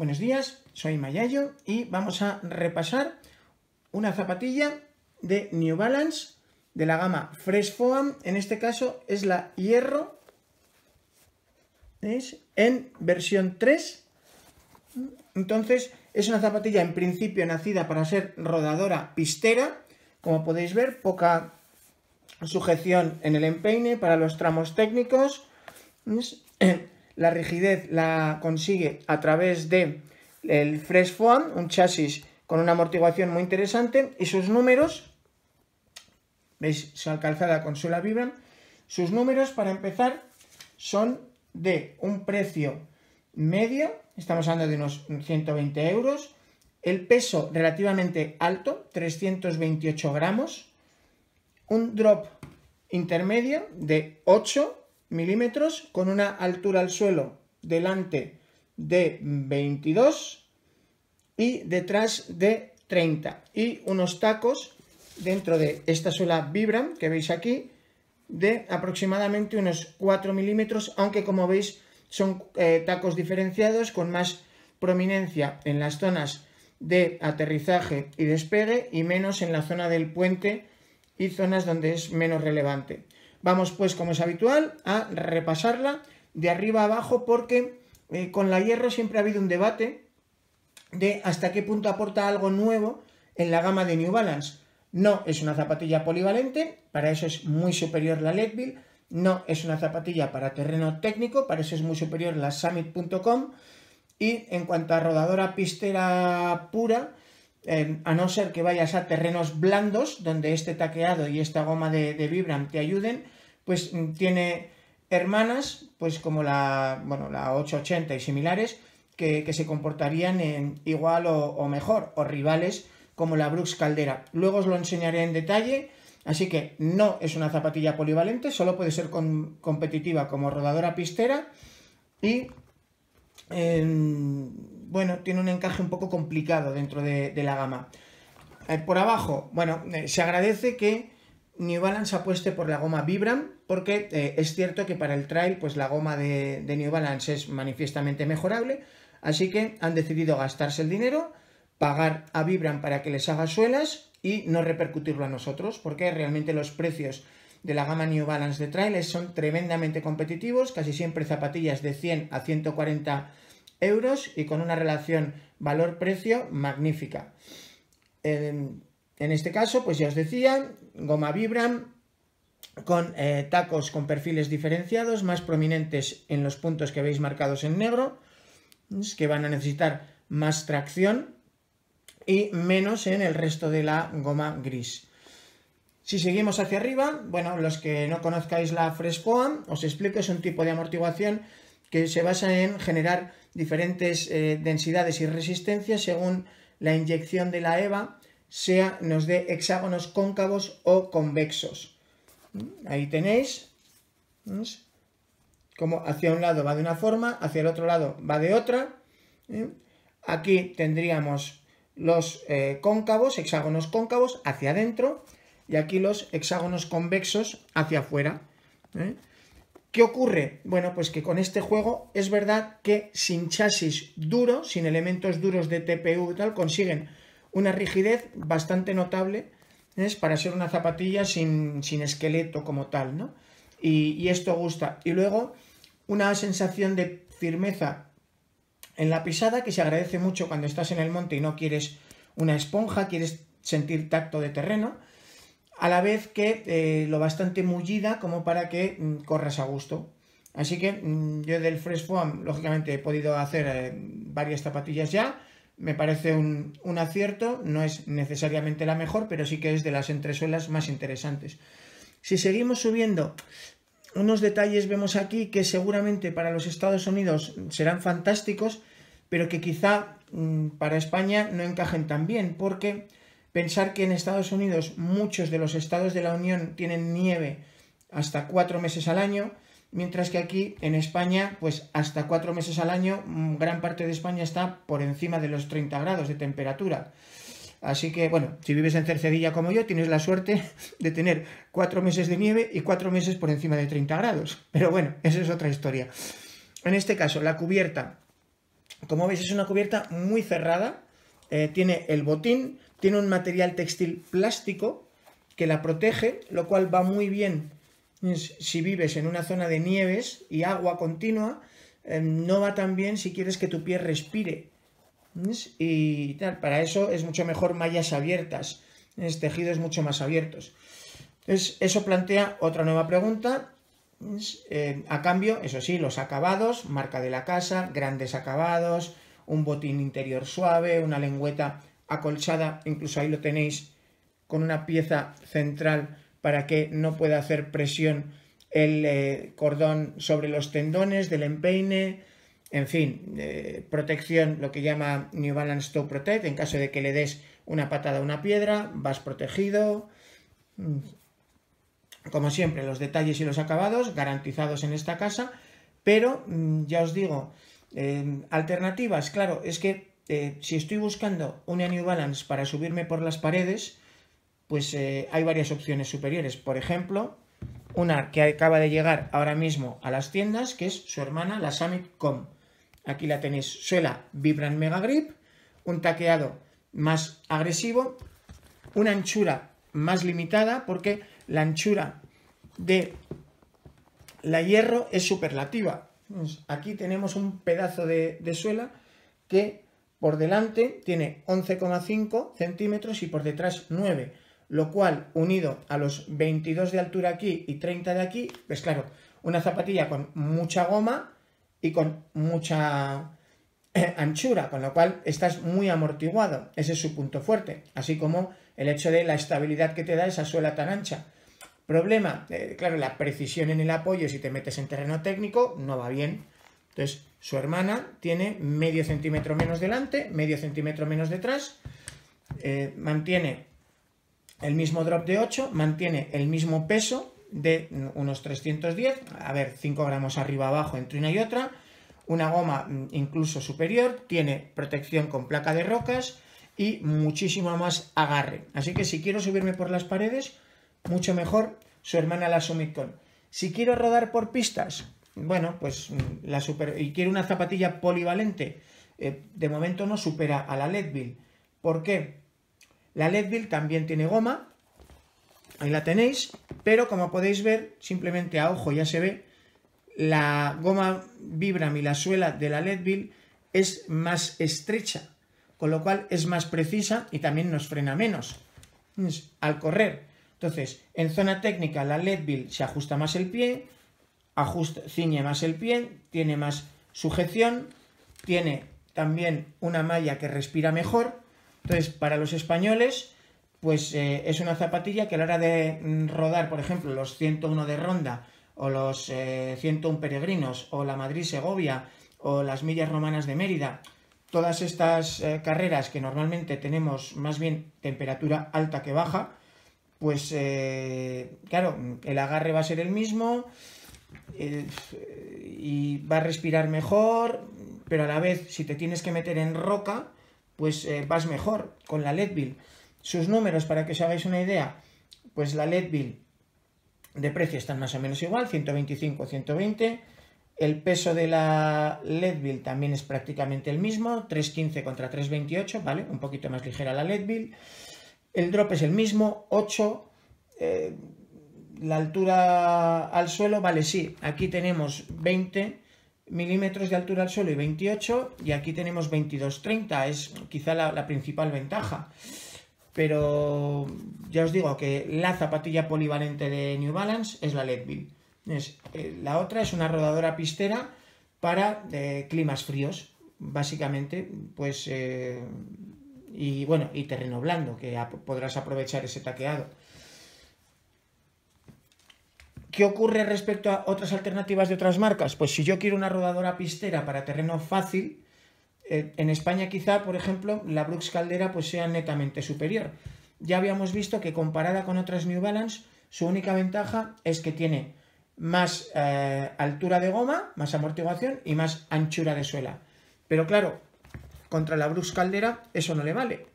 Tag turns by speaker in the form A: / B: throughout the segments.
A: Buenos días, soy Mayayo y vamos a repasar una zapatilla de New Balance de la gama Fresh Foam, en este caso es la Hierro, ¿veis? En versión 3. Entonces es una zapatilla en principio nacida para ser rodadora pistera, como podéis ver, poca sujeción en el empeine para los tramos técnicos. La rigidez la consigue a través de el Fresh Foam, un chasis con una amortiguación muy interesante y sus números, veis su calzada con suela vibran, sus números para empezar son de un precio medio, estamos hablando de unos 120 euros, el peso relativamente alto, 328 gramos, un drop intermedio de 8 milímetros con una altura al suelo delante de 22 y detrás de 30 y unos tacos dentro de esta suela Vibram que veis aquí de aproximadamente unos 4 milímetros aunque como veis son eh, tacos diferenciados con más prominencia en las zonas de aterrizaje y despegue y menos en la zona del puente y zonas donde es menos relevante. Vamos pues, como es habitual, a repasarla de arriba a abajo porque eh, con la hierro siempre ha habido un debate de hasta qué punto aporta algo nuevo en la gama de New Balance. No es una zapatilla polivalente, para eso es muy superior la Leadville, no es una zapatilla para terreno técnico, para eso es muy superior la Summit.com y en cuanto a rodadora pistera pura, a no ser que vayas a terrenos blandos, donde este taqueado y esta goma de, Vibram te ayuden, pues mm, tiene hermanas, pues como la, bueno, la 880 y similares, que, se comportarían en igual o, mejor, o rivales como la Brooks Caldera. Luego os lo enseñaré en detalle, así que no es una zapatilla polivalente, solo puede ser competitiva como rodadora pistera y bueno, tiene un encaje un poco complicado dentro de, la gama. Eh, por abajo, bueno, eh, se agradece que New Balance apueste por la goma Vibram, porque eh, es cierto que para el trail, pues la goma de, New Balance es manifiestamente mejorable, así que han decidido gastarse el dinero, pagar a Vibram para que les haga suelas y no repercutirlo a nosotros, porque realmente los precios de la gama New Balance de trail son tremendamente competitivos, casi siempre zapatillas de 100 a 140 euros y con una relación valor-precio magnífica. En, este caso, pues ya os decía, goma Vibram con eh, tacos con perfiles diferenciados, más prominentes en los puntos que veis marcados en negro, que van a necesitar más tracción y menos en el resto de la goma gris. Si seguimos hacia arriba, bueno, los que no conozcáis la Fresh Foam, os explico, es un tipo de amortiguación que se basa en generar diferentes eh, densidades y resistencias según la inyección de la EVA sea nos dé hexágonos cóncavos o convexos. ¿Mm? Ahí tenéis como hacia un lado va de una forma, hacia el otro lado va de otra. ¿eh? Aquí tendríamos los eh, cóncavos, hexágonos cóncavos hacia adentro y aquí los hexágonos convexos hacia afuera. ¿Qué ocurre? Bueno, pues que con este juego es verdad que sin chasis duro, sin elementos duros de TPU y tal, consiguen una rigidez bastante notable es para ser una zapatilla sin, esqueleto como tal, ¿no? Y, esto gusta. Y luego una sensación de firmeza en la pisada que se agradece mucho cuando estás en el monte y no quieres una esponja, quieres sentir tacto de terreno a la vez que eh, lo bastante mullida como para que mm, corras a gusto. Así que mm, yo del Fresh Foam, lógicamente, he podido hacer eh, varias zapatillas ya. Me parece un, acierto, no es necesariamente la mejor, pero sí que es de las entresuelas más interesantes. Si seguimos subiendo, unos detalles vemos aquí que seguramente para los Estados Unidos serán fantásticos, pero que quizá mm, para España no encajen tan bien, porque Pensar que en Estados Unidos muchos de los estados de la Unión tienen nieve hasta cuatro meses al año, mientras que aquí en España, pues hasta cuatro meses al año, mm, gran parte de España está por encima de los 30 grados de temperatura. Así que, bueno, si vives en Cercedilla como yo, tienes la suerte de tener cuatro meses de nieve y cuatro meses por encima de 30 grados. Pero bueno, esa es otra historia. En este caso, la cubierta Como veis es una cubierta muy cerrada, eh, tiene el botín, tiene un material textil plástico que la protege, lo cual va muy bien si vives en una zona de nieves y agua continua, em, no va tan bien si quieres que tu piel respire. Y tal, para eso es mucho mejor mallas abiertas, tejidos mucho más abiertos. Eso plantea otra nueva pregunta. Eh, a cambio, eso sí, los acabados, marca de la casa, grandes acabados, un botín interior suave, una lengüeta acolchada, incluso ahí lo tenéis con una pieza central para que no pueda hacer presión el eh, cordón sobre los tendones del empeine, en fin, eh, protección, lo que llama New Balance Toe Protect, en caso de que le des una patada a una piedra, vas protegido. Mm. Como siempre, los detalles y los acabados garantizados en esta casa, pero mm, ya os digo, eh, alternativas, claro, es que si estoy buscando una New Balance para subirme por las paredes, pues eh, hay varias opciones superiores. Por ejemplo, una que acaba de llegar ahora mismo a las tiendas, que es su hermana, la Summit Com. Aquí la tenéis, suela Vibran Mega Grip, un taqueado más agresivo, una anchura más limitada, porque la anchura de la hierro es superlativa. Aquí tenemos un pedazo de suela que por delante tiene 11,5 centímetros y por detrás 9 lo cual unido a los 22 de altura aquí y 30 de aquí, pues claro, una zapatilla con mucha goma y con mucha eh, anchura, con lo cual estás muy amortiguado, ese es su punto fuerte, así como el hecho de la estabilidad que te da esa suela tan ancha. Problema, eh, claro, la precisión en el apoyo si te metes en terreno técnico no va bien. Entonces, su hermana tiene medio centímetro menos delante, medio centímetro menos detrás, eh, mantiene el mismo drop de 8 mantiene el mismo peso de unos 310, a ver, 5 gramos arriba abajo entre una y otra, una goma mm, incluso superior, tiene protección con placa de rocas y muchísimo más agarre. Así que si quiero subirme por las paredes, mucho mejor su hermana la Con. Si quiero rodar por pistas, bueno, pues mm, la super... y quiero una zapatilla polivalente, eh, de momento no supera a la Leadville. ¿Por qué? La Leadville también tiene goma, ahí la tenéis, pero como podéis ver, simplemente a ojo ya se ve, la goma Vibram y la suela de la Leadville es más estrecha, con lo cual es más precisa y también nos frena menos al correr. Entonces, en zona técnica la Leadville se ajusta más el pie, ajusta, ciñe más el pie, tiene más sujeción, tiene también una malla que respira mejor. Entonces, para los españoles, pues eh, es una zapatilla que a la hora de rodar, por ejemplo, los 101 de Ronda o los 101 eh, peregrinos o la Madrid-Segovia o las millas romanas de Mérida, todas estas eh, carreras que normalmente tenemos más bien temperatura alta que baja, pues claro, el agarre va a ser el mismo y va a respirar mejor, pero a la vez si te tienes que meter en roca, pues eh, vas mejor con la Leadville. Sus números, para que os hagáis una idea, pues la Leadville de precio están más o menos igual, 125, 120. El peso de la Leadville también es prácticamente el mismo, 315 contra 328, ¿vale? Un poquito más ligera la Leadville. El drop es el mismo, 8. Eh, la altura al suelo, vale, sí, aquí tenemos 20 milímetros de altura al suelo y 28, y aquí tenemos 22-30, es quizá la, principal ventaja. Pero ya os digo que la zapatilla polivalente de New Balance es la Leadville. Es, eh, la otra es una rodadora pistera para climas fríos, básicamente, pues, eh, y bueno, y terreno blando, que podrás aprovechar ese taqueado. ¿Qué ocurre respecto a otras alternativas de otras marcas? Pues si yo quiero una rodadora pistera para terreno fácil, eh, en España quizá, por ejemplo, la Brooks Caldera pues sea netamente superior. Ya habíamos visto que comparada con otras New Balance, su única ventaja es que tiene más eh, altura de goma, más amortiguación y más anchura de suela. Pero claro, contra la Brooks Caldera eso no le vale,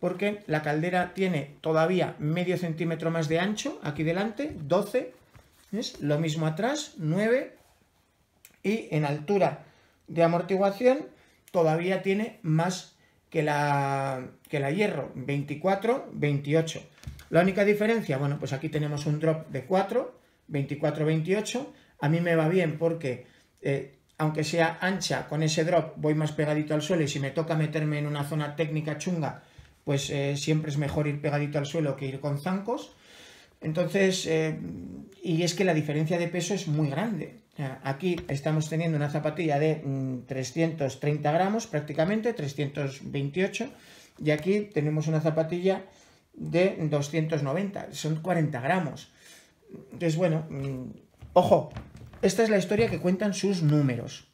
A: porque la caldera tiene todavía medio centímetro más de ancho aquí delante, 12, lo mismo atrás, 9. Y en altura de amortiguación todavía tiene más que la, que la hierro, 24, 28. La única diferencia, bueno, pues aquí tenemos un drop de 4, 24, 28. A mí me va bien porque, eh, aunque sea ancha, con ese drop voy más pegadito al suelo y si me toca meterme en una zona técnica chunga, pues eh, siempre es mejor ir pegadito al suelo que ir con zancos. Entonces, eh, y es que la diferencia de peso es muy grande. Aquí estamos teniendo una zapatilla de 330 mm, gramos prácticamente, 328, y aquí tenemos una zapatilla de 290, son 40 gramos. Entonces, bueno, mm, ojo, esta es la historia que cuentan sus números.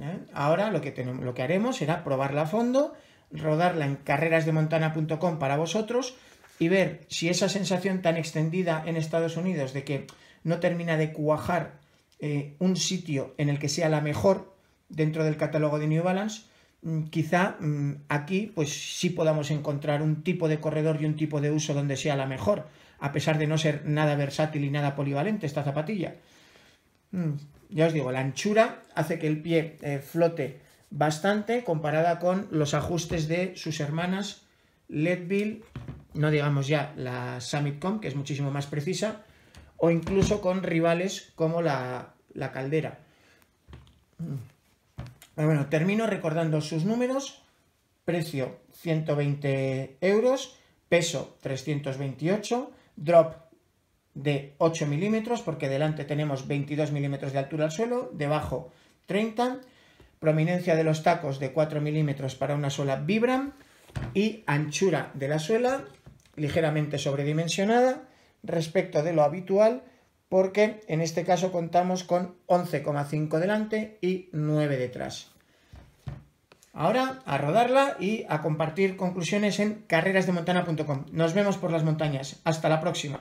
A: ¿eh? Ahora lo que, tenemos, lo que haremos será probarla a fondo, rodarla en carrerasdemontana.com para vosotros y ver si esa sensación tan extendida en Estados Unidos de que no termina de cuajar eh, un sitio en el que sea la mejor dentro del catálogo de New Balance, mm, quizá mm, aquí pues sí podamos encontrar un tipo de corredor y un tipo de uso donde sea la mejor, a pesar de no ser nada versátil y nada polivalente esta zapatilla. Mm, ya os digo, la anchura hace que el pie eh, flote bastante comparada con los ajustes de sus hermanas Leadville no digamos ya la Summitcom, que es muchísimo más precisa, o incluso con rivales como la, Caldera. bueno, termino recordando sus números. Precio 120 euros, peso 328, drop de 8 milímetros, porque delante tenemos 22 milímetros de altura al suelo, debajo 30, prominencia de los tacos de 4 milímetros para una suela Vibram y anchura de la suela ligeramente sobredimensionada respecto de lo habitual porque en este caso contamos con 11,5 delante y 9 detrás. Ahora a rodarla y a compartir conclusiones en carrerasdemontana.com. Nos vemos por las montañas. Hasta la próxima.